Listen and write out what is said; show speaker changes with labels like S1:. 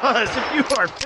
S1: Because if you are